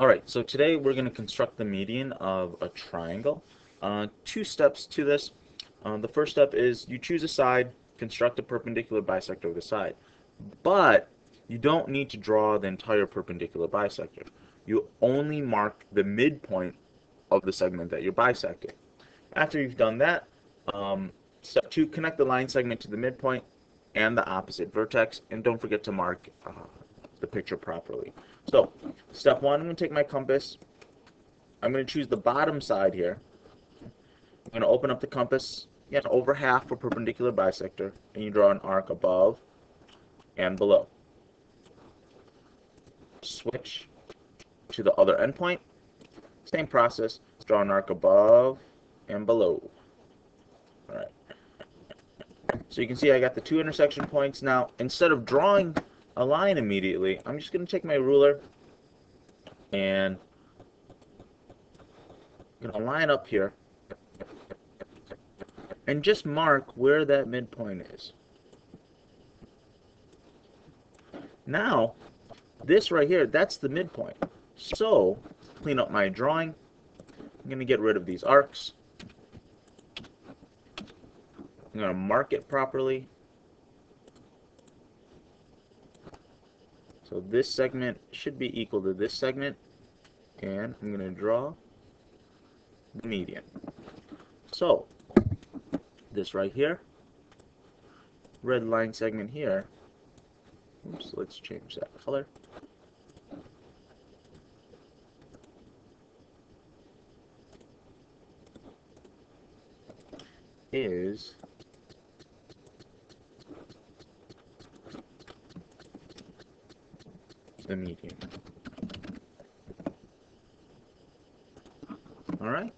Alright, so today we're going to construct the median of a triangle. Uh, two steps to this. Uh, the first step is you choose a side, construct a perpendicular bisector of the side. But you don't need to draw the entire perpendicular bisector. You only mark the midpoint of the segment that you're bisecting. After you've done that, um, step two, connect the line segment to the midpoint and the opposite vertex, and don't forget to mark uh, the picture properly. So, step one, I'm going to take my compass. I'm going to choose the bottom side here. I'm going to open up the compass, again, over half for perpendicular bisector, and you draw an arc above and below. Switch to the other endpoint. Same process, draw an arc above and below. Alright. So you can see I got the two intersection points. Now, instead of drawing a line immediately, I'm just going to take my ruler and I'm going to line up here and just mark where that midpoint is. Now, this right here, that's the midpoint. So, clean up my drawing. I'm going to get rid of these arcs. I'm going to mark it properly. So this segment should be equal to this segment. And I'm going to draw the median. So, this right here, red line segment here, oops, let's change that color. is the median. Alright?